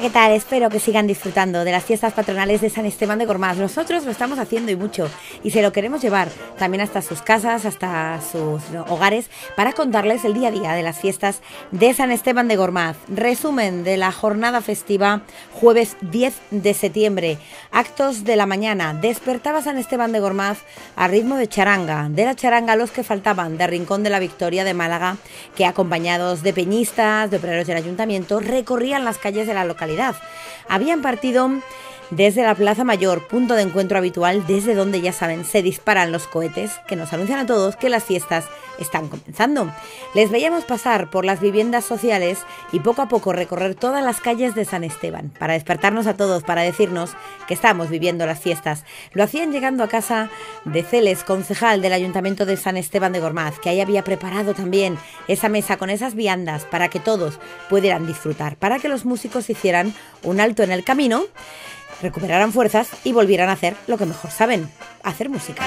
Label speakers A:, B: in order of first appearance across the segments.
A: ¿qué tal? Espero que sigan disfrutando de las fiestas patronales de San Esteban de Gormaz. Nosotros lo estamos haciendo y mucho, y se lo queremos llevar también hasta sus casas, hasta sus hogares, para contarles el día a día de las fiestas de San Esteban de Gormaz. Resumen de la jornada festiva, jueves 10 de septiembre. Actos de la mañana. Despertaba San Esteban de Gormaz a ritmo de charanga. De la charanga los que faltaban de Rincón de la Victoria de Málaga, que acompañados de peñistas, de operarios del ayuntamiento, recorrían las calles de la localidad. Habían partido desde la Plaza Mayor, punto de encuentro habitual desde donde ya saben se disparan los cohetes que nos anuncian a todos que las fiestas están comenzando. Les veíamos pasar por las viviendas sociales y poco a poco recorrer todas las calles de San Esteban para despertarnos a todos, para decirnos que estamos viviendo las fiestas. Lo hacían llegando a casa de Celes, concejal del Ayuntamiento de San Esteban de Gormaz, que ahí había preparado también esa mesa con esas viandas para que todos pudieran disfrutar, para que los músicos hicieran un alto en el camino recuperaran fuerzas y volvieran a hacer lo que mejor saben, hacer música.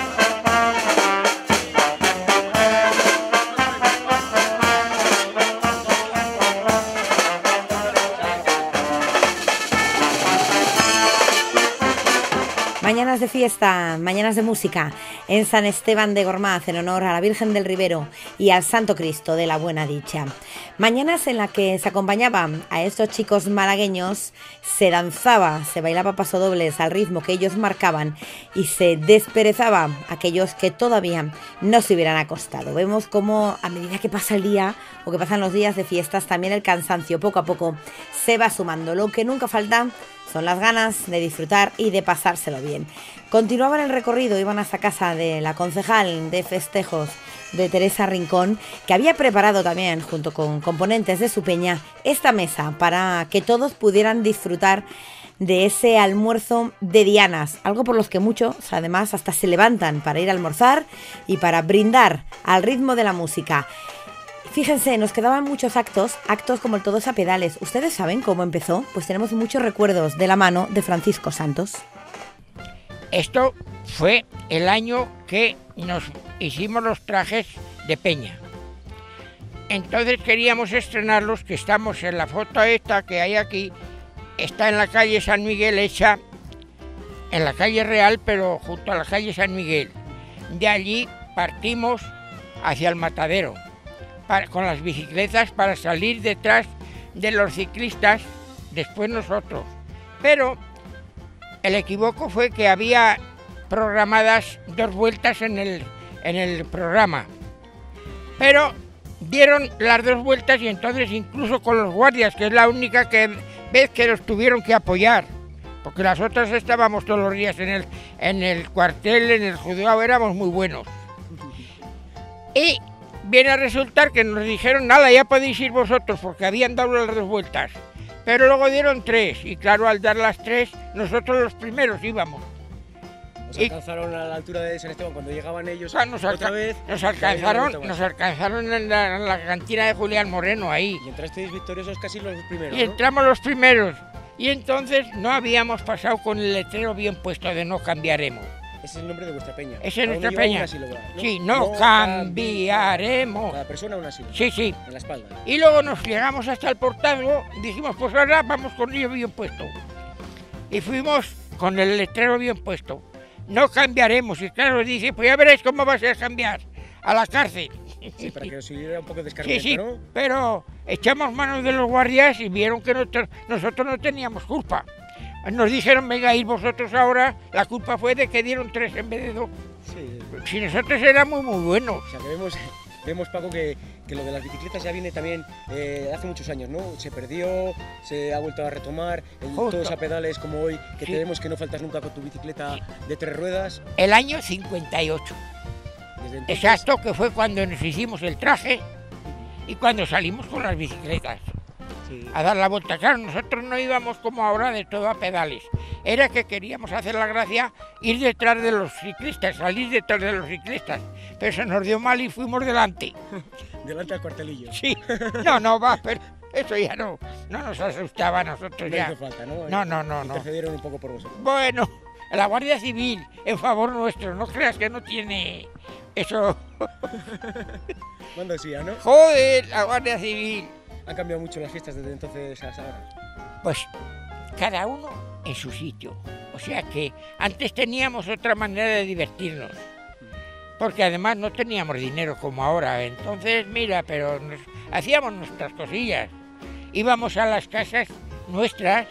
A: Mañanas de fiesta, mañanas de música en San Esteban de Gormaz en honor a la Virgen del Rivero y al Santo Cristo de la Buena Dicha. Mañanas en las que se acompañaban a estos chicos malagueños, se danzaba, se bailaba pasodobles al ritmo que ellos marcaban y se desperezaba aquellos que todavía no se hubieran acostado. Vemos cómo a medida que pasa el día o que pasan los días de fiestas, también el cansancio poco a poco se va sumando. Lo que nunca falta son las ganas de disfrutar y de pasárselo bien. Continuaban el recorrido, iban hasta casa de la concejal de festejos de Teresa Rincón, que había preparado también, junto con componentes de su peña, esta mesa para que todos pudieran disfrutar de ese almuerzo de dianas, algo por los que muchos además hasta se levantan para ir a almorzar y para brindar al ritmo de la música. Fíjense, nos quedaban muchos actos, actos como el Todos a Pedales. ¿Ustedes saben cómo empezó? Pues tenemos muchos recuerdos de la mano de Francisco Santos.
B: Esto fue el año que nos hicimos los trajes de peña. Entonces queríamos estrenarlos, que estamos en la foto esta que hay aquí, está en la calle San Miguel hecha, en la calle Real, pero junto a la calle San Miguel. De allí partimos hacia el matadero con las bicicletas para salir detrás de los ciclistas, después nosotros. Pero el equivoco fue que había programadas dos vueltas en el, en el programa. Pero dieron las dos vueltas y entonces incluso con los guardias, que es la única que, vez que los tuvieron que apoyar, porque las otras estábamos todos los días en el, en el cuartel, en el juzgado, éramos muy buenos. Y viene a resultar que nos dijeron, nada, ya podéis ir vosotros, porque habían dado las dos vueltas. Pero luego dieron tres, y claro, al dar las tres, nosotros los primeros íbamos.
C: Nos alcanzaron a la altura de San Esteban cuando llegaban ellos
B: ah, nos
C: otra vez.
B: Nos alcanzaron, nos alcanzaron en la, cantina de Julián Moreno ahí.
C: Y entrasteis victoriosos casi los primeros.
B: Y entramos los primeros. Y entonces no habíamos pasado con el letrero bien puesto de no cambiaremos.
C: Ese es el nombre de vuestra peña.
B: Ese es nuestra peña. Sí, no, cambiaremos.
C: Cada persona una sílaba.
B: Sí, sí.
C: En la espalda.
B: Y luego nos llegamos hasta el portal, dijimos, pues ahora vamos con ello bien puesto. Y fuimos con el letrero bien puesto. No cambiaremos. Y claro, dice, pues ya veréis cómo vas a cambiar. A la cárcel.
C: Sí, para que os siguiera un poco descargado, sí, sí,
B: pero echamos manos de los guardias y vieron que nosotros no teníamos culpa. Nos dijeron, venga, ir vosotros ahora, la culpa fue de que dieron tres en vez de dos. Sí. Si nosotros éramos muy buenos.
C: O sea, que vemos, vemos Paco, que, que, lo de las bicicletas ya viene también eh, hace muchos años, ¿no? Se perdió, se ha vuelto a retomar, todos a pedales como hoy, que tenemos que no faltas nunca con tu bicicleta de tres ruedas.
B: El año 58. Exacto, que fue cuando nos hicimos el traje y cuando salimos con las bicicletas a dar la vuelta. Claro, nosotros no íbamos como ahora de todo a pedales. Era que queríamos hacer la gracia, ir detrás de los ciclistas, salir detrás de los ciclistas. Pero se nos dio mal y fuimos delante.
C: delante al cuartelillo.
B: Sí. No, no, va, pero eso ya no, no nos asustaba a nosotros
C: no
B: ya.
C: Hizo falta, ¿no?
B: No, no, no, no.
C: Un poco por vosotros.
B: Bueno, la Guardia Civil en favor nuestro, no creas que no tiene eso.
C: Manda sí, ¿no?
B: Joder, la Guardia Civil.
C: ¿Han cambiado mucho las fiestas desde entonces a ahora?
B: pues cada uno en su sitio. O sea que antes teníamos otra manera de divertirnos, porque además no teníamos dinero como ahora. Entonces, mira, pero hacíamos nuestras cosillas. Íbamos a las casas nuestras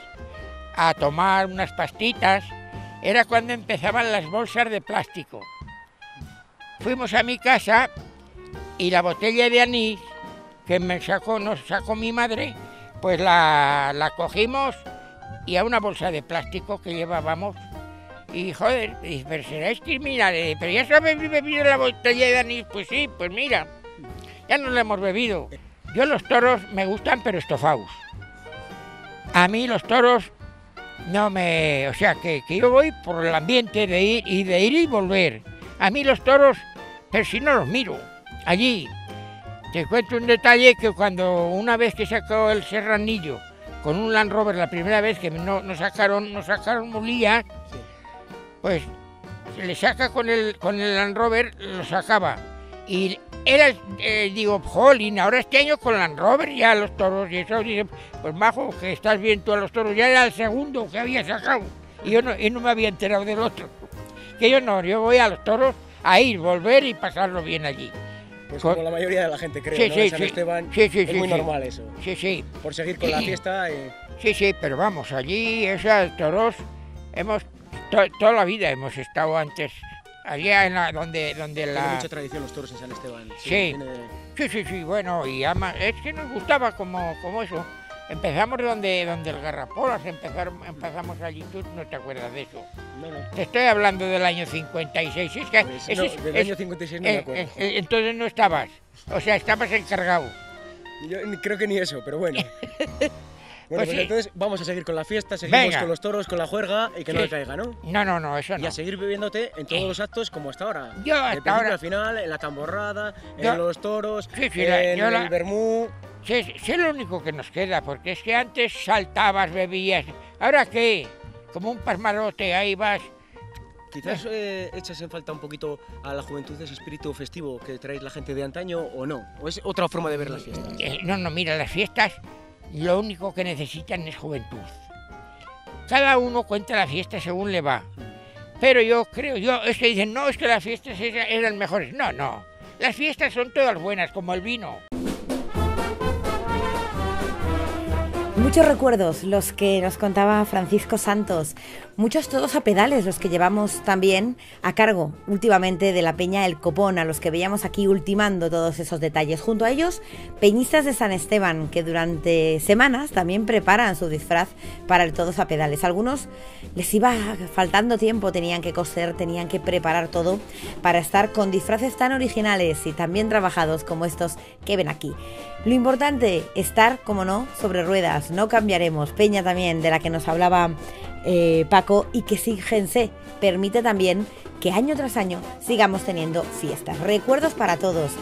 B: a tomar unas pastitas. Era cuando empezaban las bolsas de plástico. Fuimos a mi casa y la botella de anís que me sacó, nos sacó mi madre, pues la, la cogimos y a una bolsa de plástico que llevábamos. Y joder, pero será criminal, pero ya sabes bebido la botella de anís, pues sí, pues mira, ya nos la hemos bebido. Yo los toros me gustan, pero estofados. A mí los toros no me... O sea, que, que yo voy por el ambiente de ir y de ir y volver. A mí los toros, pero si no los miro, allí. Te cuento un detalle que cuando una vez que sacó el serranillo con un Land Rover la primera vez que no, nos sacaron, nos sacaron mulillas, pues se le saca con el, con el Land Rover, lo sacaba. Y era, eh, digo, jolín, ahora este año con Land Rover ya los toros y eso, dice, pues majo, que estás bien tú a los toros, ya era el segundo que había sacado. Y yo no, y no me había enterado del otro. Que yo no, yo voy a los toros a ir, volver y pasarlo bien allí.
C: Pues como la mayoría de la gente cree, ¿no? San Esteban es muy normal eso.
B: Sí, sí.
C: Por seguir con la fiesta. Eh.
B: Sí, sí, pero vamos, allí, esos toros, hemos, toda la vida hemos estado antes, allí en la, donde, donde la...
C: Tiene mucha tradición los toros en San Esteban.
B: Sí, sí, sí, sí, bueno, y además, es que nos gustaba como, como eso. Empezamos donde, donde el Garrapolas, empezaron, empezamos allí, tú no te acuerdas de eso. No, no. Te estoy hablando del año 56. Es que,
C: pues no, del año 56 no me eh, acuerdo. Eh,
B: eh, entonces no estabas, o sea, estabas encargado.
C: Yo creo que ni eso, pero bueno. Bueno, pues, pues entonces vamos a seguir con la fiesta, seguimos con los toros, con la juerga y que no le caiga, ¿no?
B: No, no, no, eso no.
C: Y a seguir viviéndote en todos los actos como hasta ahora.
B: Yo hasta ahora.
C: al final, en la tamborrada, en los toros, en el vermú.
B: Sí, sí, es lo único que nos queda, porque es que antes saltabas, bebías. ¿Ahora qué? Como un pasmarote, ahí vas.
C: Quizás eh, echas en falta un poquito a la juventud ese espíritu festivo que traéis la gente de antaño o no. ¿O es otra forma de ver las fiestas?
B: Eh, no, no, mira, las fiestas lo único que necesitan es juventud. Cada uno cuenta la fiesta según le va. Pero yo creo, yo, es que dicen, no, es que las fiestas eran mejores. No, no. Las fiestas son todas buenas, como el vino.
A: Muchos recuerdos los que nos contaba Francisco Santos, muchos todos a pedales los que llevamos también a cargo últimamente de la Peña El Copón, a los que veíamos aquí ultimando todos esos detalles. Junto a ellos, peñistas de San Esteban, que durante semanas también preparan su disfraz para el todos a pedales. Algunos les iba faltando tiempo, tenían que coser, tenían que preparar todo para estar con disfraces tan originales y tan bien trabajados como estos que ven aquí. Lo importante, estar, como no, sobre ruedas, no cambiaremos. Peña también, de la que nos hablaba eh, Paco, y que fíjense, permite también que año tras año sigamos teniendo fiestas. Recuerdos para todos.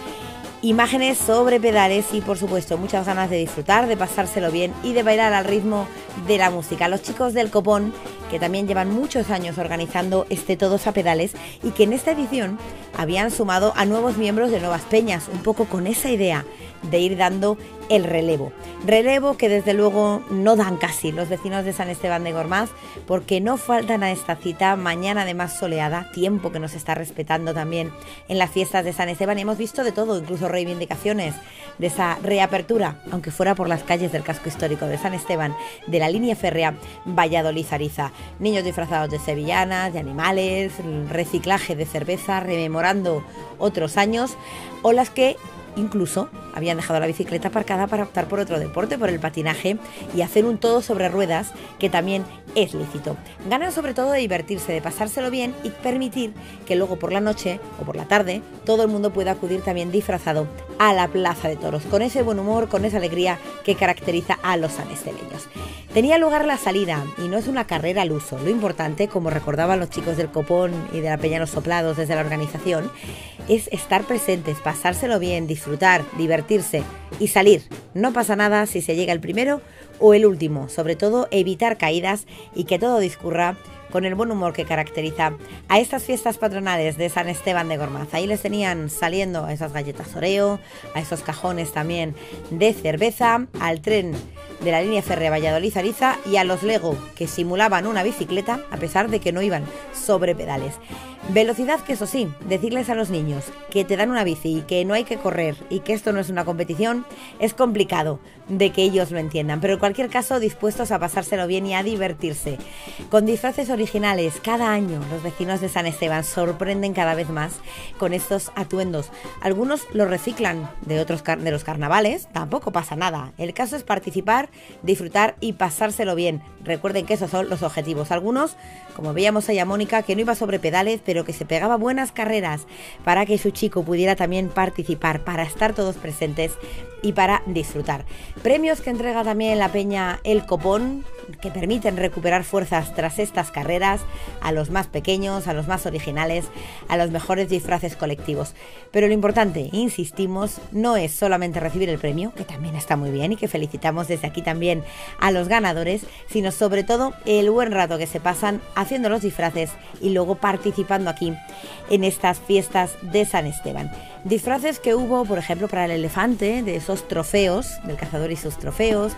A: Imágenes sobre pedales y por supuesto muchas ganas de disfrutar, de pasárselo bien y de bailar al ritmo de la música. Los chicos del Copón, que también llevan muchos años organizando este Todos a Pedales y que en esta edición habían sumado a nuevos miembros de Nuevas Peñas, un poco con esa idea de ir dando el relevo. Relevo que desde luego no dan casi los vecinos de San Esteban de Gormaz porque no faltan a esta cita mañana de más soleada, tiempo que nos está respetando también en las fiestas de San Esteban. Hemos visto de todo, incluso reivindicaciones de esa reapertura, aunque fuera por las calles del casco histórico de San Esteban, de la línea férrea Valladolid-Ariza. Niños disfrazados de sevillanas, de animales, reciclaje de cerveza, rememorando otros años, o las que Incluso habían dejado la bicicleta aparcada para optar por otro deporte, por el patinaje y hacer un todo sobre ruedas que también es lícito. Ganan sobre todo de divertirse, de pasárselo bien y permitir que luego por la noche o por la tarde todo el mundo pueda acudir también disfrazado a la Plaza de Toros, con ese buen humor, con esa alegría que caracteriza a los sanesteleños. Tenía lugar la salida y no es una carrera al uso. Lo importante, como recordaban los chicos del Copón y de la Peña Los Soplados desde la organización, es estar presentes, pasárselo bien, disfrutar, divertirse y salir. No pasa nada si se llega el primero o el último, sobre todo evitar caídas y que todo discurra con el buen humor que caracteriza a estas fiestas patronales de San Esteban de Gormaz. Ahí les tenían saliendo a esas galletas Oreo, a esos cajones también de cerveza, al tren de la línea férrea Valladolid-Ariza y a los Lego, que simulaban una bicicleta a pesar de que no iban sobre pedales. Velocidad que eso sí, decirles a los niños que te dan una bici y que no hay que correr y que esto no es una competición es complicado de que ellos lo entiendan, pero en cualquier caso dispuestos a pasárselo bien y a divertirse. Con disfraces cada año los vecinos de San Esteban sorprenden cada vez más con estos atuendos. Algunos los reciclan de otros de los carnavales, tampoco pasa nada. El caso es participar, disfrutar y pasárselo bien. Recuerden que esos son los objetivos. Algunos, como veíamos allá Mónica, que no iba sobre pedales, pero que se pegaba buenas carreras para que su chico pudiera también participar, para estar todos presentes y para disfrutar. Premios que entrega también la Peña El Copón, que permiten recuperar fuerzas tras estas carreras a los más pequeños, a los más originales, a los mejores disfraces colectivos. Pero lo importante, insistimos, no es solamente recibir el premio, que también está muy bien y que felicitamos desde aquí también a los ganadores, sino sobre todo el buen rato que se pasan los disfraces y luego participando aquí en estas fiestas de San Esteban. Disfraces que hubo, por ejemplo, para el elefante, de esos trofeos, del cazador y sus trofeos,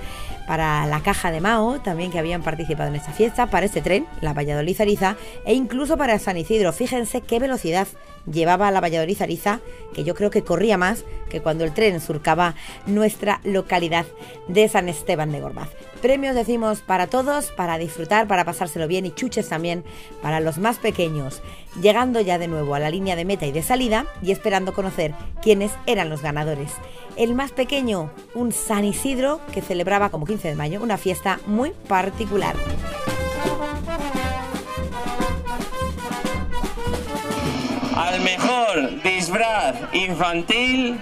A: para la caja de Mao, también que habían participado en esta fiesta, para este tren, la Valladolid Ariza, e incluso para San Isidro. Fíjense qué velocidad llevaba la Valladolid Ariza, que yo creo que corría más que cuando el tren surcaba nuestra localidad de San Esteban de Gormaz. Premios decimos para todos, para disfrutar, para pasárselo bien y chuches también para los más pequeños, llegando ya de nuevo a la línea de meta y de salida y esperando conocer quiénes eran los ganadores. El más pequeño, un San Isidro que celebraba como 15 de mayo una fiesta muy particular.
D: Al mejor disfraz infantil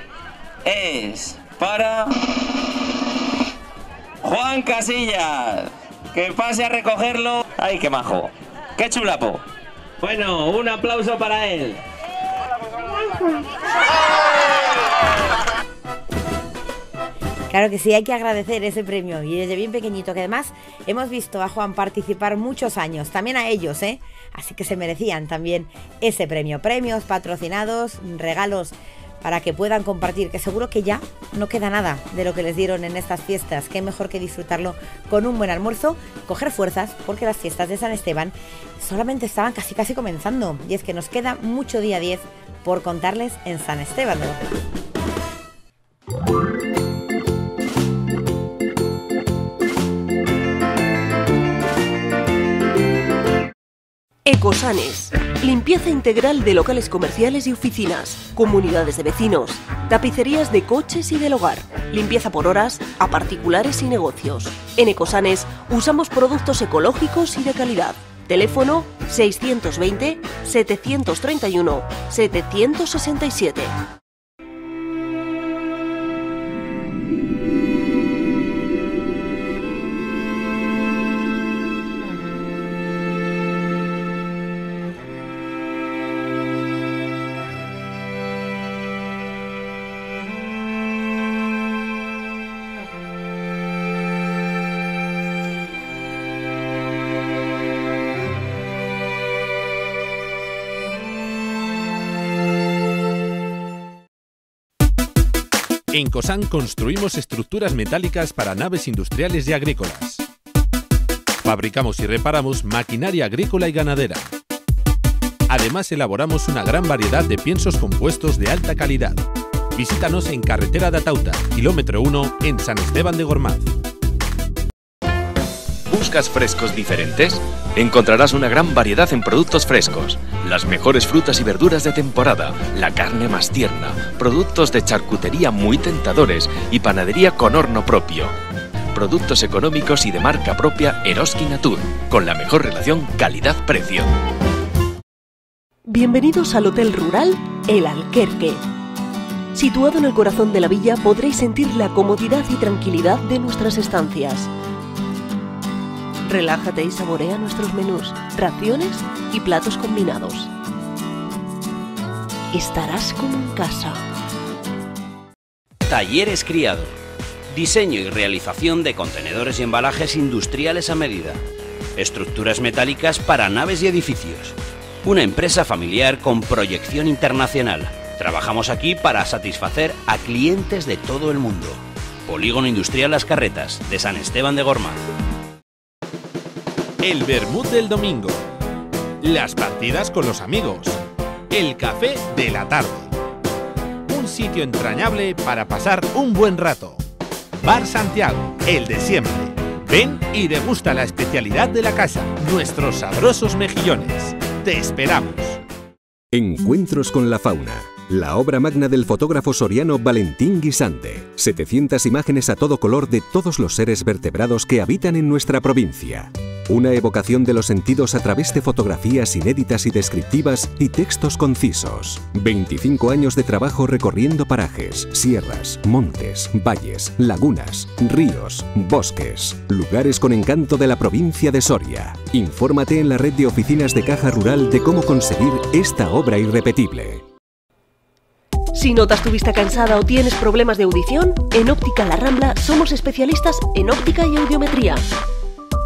D: es para Juan Casillas. Que pase a recogerlo. ¡Ay, qué majo! ¡Qué chulapo! Bueno, un aplauso para él.
A: Claro que sí, hay que agradecer ese premio y desde bien pequeñito que además hemos visto a Juan participar muchos años, también a ellos, ¿eh? Así que se merecían también ese premio. Premios patrocinados, regalos para que puedan compartir, que seguro que ya no queda nada de lo que les dieron en estas fiestas. Qué mejor que disfrutarlo con un buen almuerzo, coger fuerzas, porque las fiestas de San Esteban solamente estaban casi casi comenzando. Y es que nos queda mucho día 10 por contarles en San Esteban
E: Ecosanes. Limpieza integral de locales comerciales y oficinas, comunidades de vecinos, tapicerías de coches y del hogar, limpieza por horas a particulares y negocios. En Ecosanes usamos productos ecológicos y de calidad. Teléfono 620 731 767.
F: En COSAN construimos estructuras metálicas para naves industriales y agrícolas. Fabricamos y reparamos maquinaria agrícola y ganadera. Además elaboramos una gran variedad de piensos compuestos de alta calidad. Visítanos en Carretera de Atauta, kilómetro 1, en San Esteban de Gormaz.
G: ¿Buscas frescos diferentes? Encontrarás una gran variedad en productos frescos, las mejores frutas y verduras de temporada, la carne más tierna, productos de charcutería muy tentadores y panadería con horno propio. Productos económicos y de marca propia Eroski Natur, con la mejor relación calidad-precio.
E: Bienvenidos al Hotel Rural El Alquerque. Situado en el corazón de la villa podréis sentir la comodidad y tranquilidad de nuestras estancias Relájate y saborea nuestros menús, raciones y platos combinados. Estarás como en casa.
H: Talleres Criado. Diseño y realización de contenedores y embalajes industriales a medida. Estructuras metálicas para naves y edificios. Una empresa familiar con proyección internacional. Trabajamos aquí para satisfacer a clientes de todo el mundo Polígono Industrial Las Carretas, de San Esteban de Gormaz.
F: El vermut del domingo. Las partidas con los amigos. El café de la tarde. Un sitio entrañable para pasar un buen rato. Bar Santiago, el de siempre. Ven y degusta la especialidad de la casa, nuestros sabrosos mejillones. Te esperamos.
I: Encuentros con la fauna. La obra magna del fotógrafo soriano Valentín Guisante. 700 imágenes a todo color de todos los seres vertebrados que habitan en nuestra provincia. Una evocación de los sentidos a través de fotografías inéditas y descriptivas y textos concisos. 25 años de trabajo recorriendo parajes, sierras, montes, valles, lagunas, ríos, bosques, lugares con encanto de la provincia de Soria. Infórmate en la red de oficinas de Caja Rural de cómo conseguir esta obra irrepetible.
E: Si notas tu vista cansada o tienes problemas de audición, en Óptica La Rambla somos especialistas en óptica y audiometría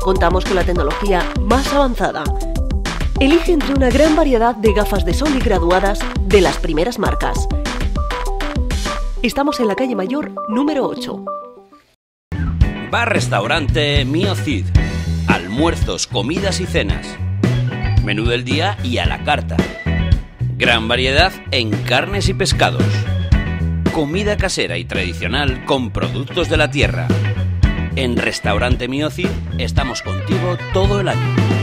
E: contamos con la tecnología más avanzada. Elige entre una gran variedad de gafas de sol y graduadas de las primeras marcas. Estamos en la calle Mayor número 8.
H: Bar-restaurante Mio Cid. Almuerzos, comidas y cenas. Menú del día y a la carta. Gran variedad en carnes y pescados. Comida casera y tradicional con productos de la tierra. En Restaurante Mioci estamos contigo todo el año.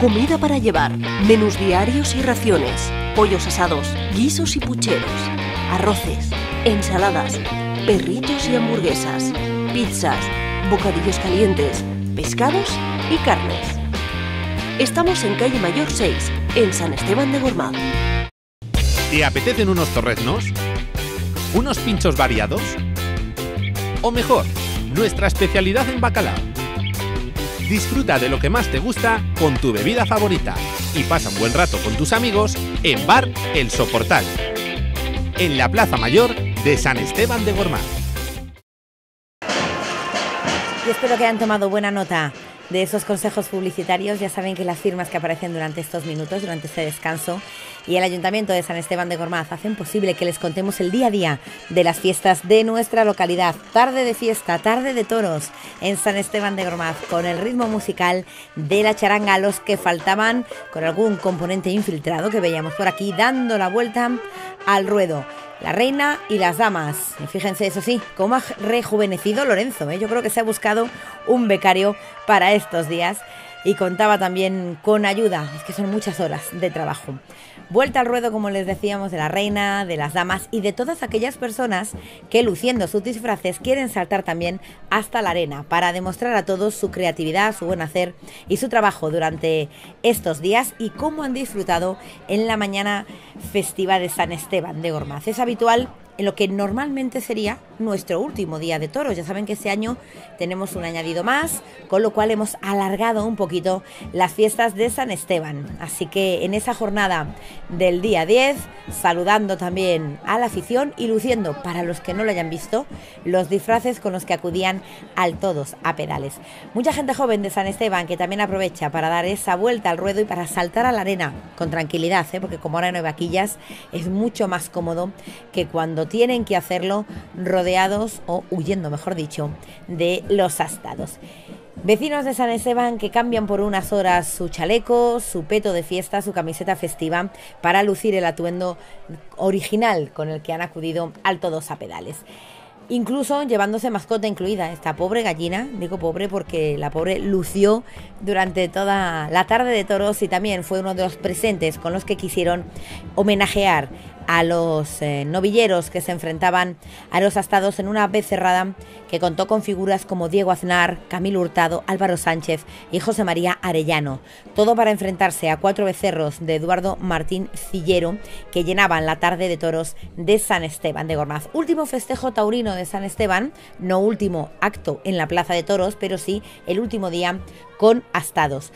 E: Comida para llevar, menús diarios y raciones pollos asados, guisos y pucheros, arroces, ensaladas, perritos y hamburguesas, pizzas, bocadillos calientes, pescados y carnes. Estamos en calle Mayor 6, en San Esteban de Gormaz.
F: ¿Te apetecen unos torreznos? ¿Unos pinchos variados? O mejor, nuestra especialidad en bacalao. Disfruta de lo que más te gusta con tu bebida favorita y pasa un buen rato con tus amigos en Bar El Soportal, en la Plaza Mayor de San Esteban de Gormaz.
A: Y espero que hayan tomado buena nota de esos consejos publicitarios. Ya saben que las firmas que aparecen durante estos minutos, durante este descanso, y el Ayuntamiento de San Esteban de Gormaz hacen posible que les contemos el día a día de las fiestas de nuestra localidad. Tarde de fiesta, tarde de toros en San Esteban de Gormaz, con el ritmo musical de la charanga, los que faltaban con algún componente infiltrado que veíamos por aquí, dando la vuelta al ruedo la reina y las damas. Y fíjense, eso sí, cómo ha rejuvenecido Lorenzo. ¿eh? Yo creo que se ha buscado un becario para estos días y contaba también con ayuda. Es que son muchas horas de trabajo. Vuelta al ruedo, como les decíamos, de la reina, de las damas y de todas aquellas personas que luciendo sus disfraces quieren saltar también hasta la arena para demostrar a todos su creatividad, su buen hacer y su trabajo durante estos días y cómo han disfrutado en la mañana festiva de San Esteban de Gormaz. Es habitual en lo que normalmente sería nuestro último día de toros. Ya saben que este año tenemos un añadido más, con lo cual hemos alargado un poquito las fiestas de San Esteban. Así que en esa jornada del día 10, saludando también a la afición y luciendo, para los que no lo hayan visto, los disfraces con los que acudían al todos a pedales. Mucha gente joven de San Esteban que también aprovecha para dar esa vuelta al ruedo y para saltar a la arena con tranquilidad, ¿eh? porque como ahora no hay vaquillas, es mucho más cómodo que cuando tienen que hacerlo rodeados o huyendo, mejor dicho, de los astados. Vecinos de San Esteban que cambian por unas horas su chaleco, su peto de fiesta, su camiseta festiva para lucir el atuendo original con el que han acudido al Todos a Pedales incluso llevándose mascota incluida. Esta pobre gallina, digo pobre porque la pobre lució durante toda la tarde de toros y también fue uno de los presentes con los que quisieron homenajear a los eh, novilleros que se enfrentaban a los astados en una vez cerrada que contó con figuras como Diego Aznar, Camilo Hurtado, Álvaro Sánchez y José María Arellano. Todo para enfrentarse a cuatro becerros de Eduardo Martín Cillero que llenaban la tarde de toros de San Esteban de Gormaz. Último festejo taurino de San Esteban, no último acto en la Plaza de Toros, pero sí el último día con astados.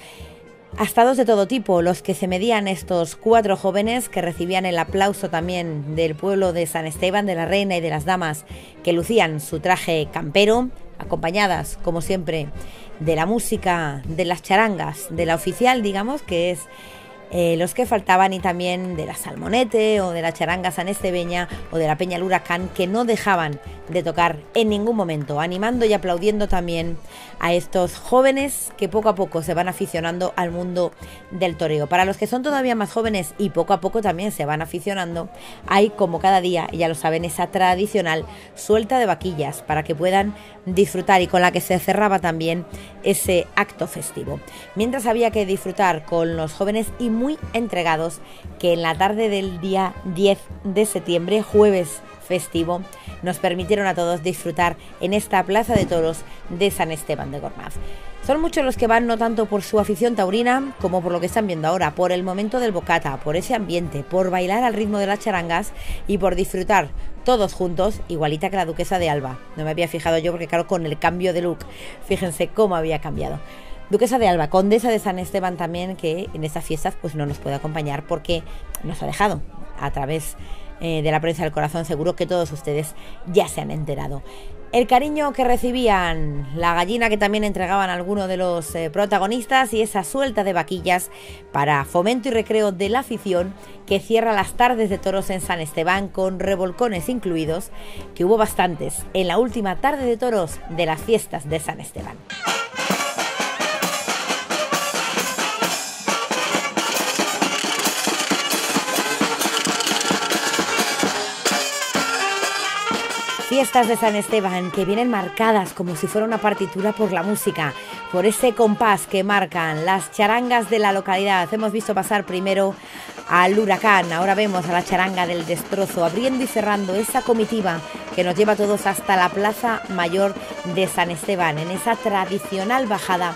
A: Astados de todo tipo, los que se medían estos cuatro jóvenes que recibían el aplauso también del pueblo de San Esteban, de la reina y de las damas, que lucían su traje campero, acompañadas, como siempre, de la música, de las charangas, de la oficial, digamos, que es eh, los que faltaban y también de la Salmonete o de la Charanga San Estebeña o de la Peña el Huracán que no dejaban de tocar en ningún momento, animando y aplaudiendo también a estos jóvenes que poco a poco se van aficionando al mundo del toreo. Para los que son todavía más jóvenes y poco a poco también se van aficionando, hay como cada día, ya lo saben, esa tradicional suelta de vaquillas para que puedan disfrutar y con la que se cerraba también ese acto festivo. Mientras había que disfrutar con los jóvenes y muy entregados que en la tarde del día 10 de septiembre, jueves festivo, nos permitieron a todos disfrutar en esta plaza de toros de San Esteban de Gormaz. Son muchos los que van no tanto por su afición taurina como por lo que están viendo ahora, por el momento del bocata, por ese ambiente, por bailar al ritmo de las charangas y por disfrutar todos juntos, igualita que la duquesa de Alba. No me había fijado yo porque claro, con el cambio de look, fíjense cómo había cambiado. Duquesa de Alba, condesa de San Esteban también, que en estas fiestas pues no nos puede acompañar porque nos ha dejado a través eh, de la prensa del corazón, seguro que todos ustedes ya se han enterado. El cariño que recibían, la gallina que también entregaban algunos de los eh, protagonistas y esa suelta de vaquillas para fomento y recreo de la afición que cierra las tardes de toros en San Esteban con revolcones incluidos, que hubo bastantes en la última tarde de toros de las fiestas de San Esteban. Fiestas de San Esteban que vienen marcadas como si fuera una partitura por la música, por ese compás que marcan las charangas de la localidad. Hemos visto pasar primero al huracán, ahora vemos a la charanga del destrozo, abriendo y cerrando esa comitiva que nos lleva a todos hasta la Plaza Mayor de San Esteban, en esa tradicional bajada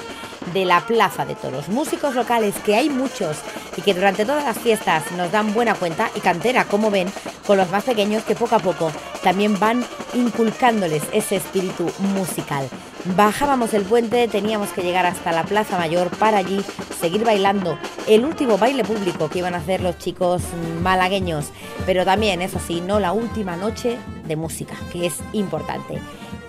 A: de la Plaza de Toros. Músicos locales, que hay muchos y que durante todas las fiestas nos dan buena cuenta y cantera, como ven, con los más pequeños que poco a poco también van inculcándoles ese espíritu musical. Bajábamos el puente, teníamos que llegar hasta la Plaza Mayor para allí seguir bailando el último baile público que iban a hacer los chicos malagueños, pero también, eso sí, no la última noche de música, que es importante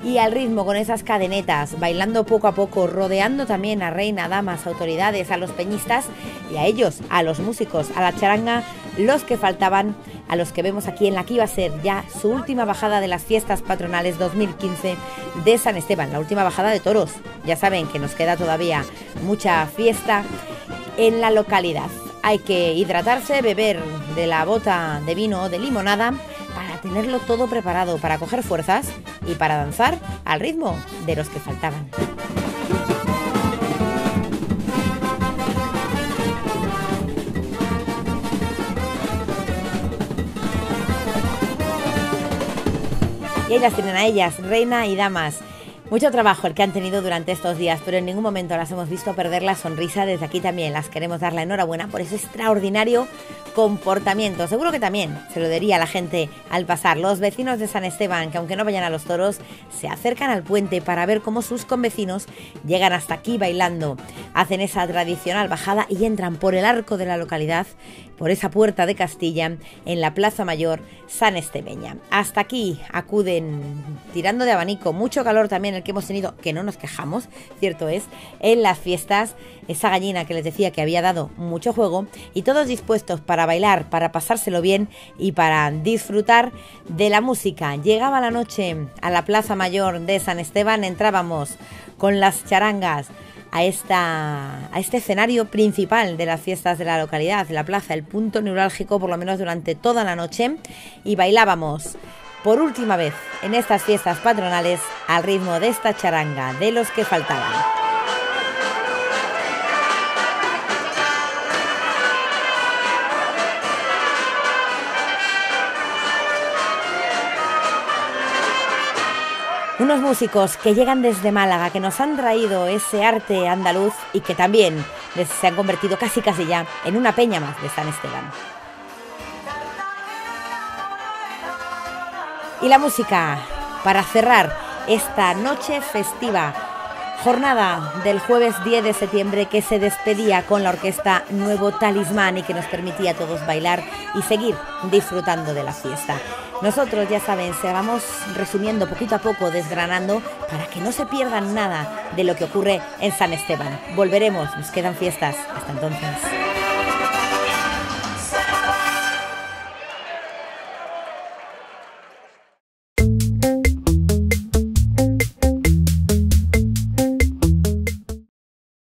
A: y al ritmo con esas cadenetas, bailando poco a poco, rodeando también a reina, damas, autoridades, a los peñistas y a ellos, a los músicos, a la charanga, los que faltaban, a los que vemos aquí en la que iba a ser ya su última bajada de las fiestas patronales 2015 de San Esteban, la última bajada de toros. Ya saben que nos queda todavía mucha fiesta en la localidad. Hay que hidratarse, beber de la bota de vino o de limonada para tenerlo todo preparado, para coger fuerzas y para danzar al ritmo de los que faltaban. Y ellas tienen a ellas, reina y damas. Mucho trabajo el que han tenido durante estos días, pero en ningún momento las hemos visto perder la sonrisa. Desde aquí también las queremos dar la enhorabuena por ese extraordinario comportamiento. Seguro que también se lo diría a la gente al pasar. Los vecinos de San Esteban, que aunque no vayan a los toros, se acercan al puente para ver cómo sus convecinos llegan hasta aquí bailando. Hacen esa tradicional bajada y entran por el arco de la localidad, por esa puerta de Castilla, en la Plaza Mayor San Estebeña. Hasta aquí acuden tirando de abanico, mucho calor también el que hemos tenido, que no nos quejamos, cierto es, en las fiestas, esa gallina que les decía que había dado mucho juego y todos dispuestos para bailar, para pasárselo bien y para disfrutar de la música. Llegaba la noche a la Plaza Mayor de San Esteban, entrábamos con las charangas a, esta, a este escenario principal de las fiestas de la localidad, la plaza, el punto neurálgico por lo menos durante toda la noche y bailábamos por última vez en estas fiestas patronales al ritmo de esta charanga de los que faltaban. Unos músicos que llegan desde Málaga, que nos han traído ese arte andaluz y que también se han convertido casi casi ya en una peña más de San Esteban. Y la música para cerrar esta noche festiva Jornada del jueves 10 de septiembre que se despedía con la orquesta Nuevo Talismán y que nos permitía a todos bailar y seguir disfrutando de la fiesta. Nosotros, ya saben, se vamos resumiendo poquito a poco, desgranando, para que no se pierdan nada de lo que ocurre en San Esteban. Volveremos, nos quedan fiestas. Hasta entonces.